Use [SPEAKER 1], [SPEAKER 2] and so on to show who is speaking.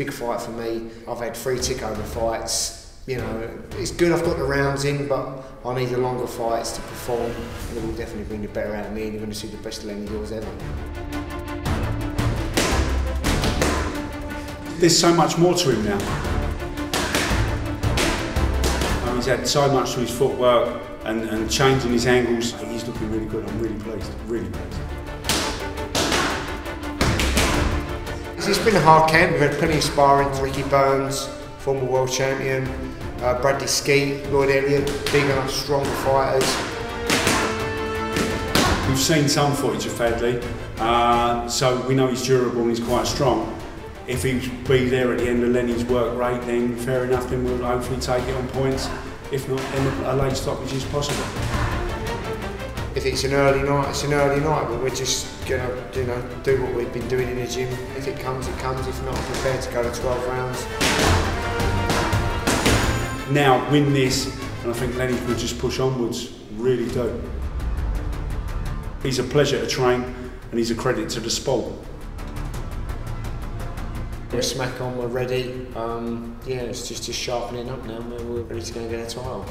[SPEAKER 1] big fight for me. I've had three tick-over fights. You know, it's good I've got the rounds in, but I need the longer fights to perform. And it will definitely bring the better out of me, and you're going to see the best of Lenny Lewis ever.
[SPEAKER 2] There's so much more to him now. He's had so much to his footwork and, and changing his angles. He's looking really good. I'm really pleased. Really pleased.
[SPEAKER 1] It's been a hard camp. We've had plenty of sparring. Ricky Burns, former world champion, uh, Bradley Skeete, Lloyd Elliott, bigger, stronger fighters.
[SPEAKER 2] We've seen some footage of Fadli, uh, so we know he's durable and he's quite strong. If he'd be there at the end of Lenny's work rate, then fair enough, then we'll hopefully take it on points. If not, then a late stoppage is possible.
[SPEAKER 1] If it's an early night, it's an early night, but we're just gonna, you know, do what we've been doing in the gym. If it comes, it comes. If not, I'm prepared to go to 12 rounds.
[SPEAKER 2] Now win this, and I think Lenny will just push onwards. Really do. He's a pleasure to train, and he's a credit to the sport.
[SPEAKER 1] We're smack on, we're ready. Um, yeah, it's just, just sharpening up now. We're ready to go and get a title.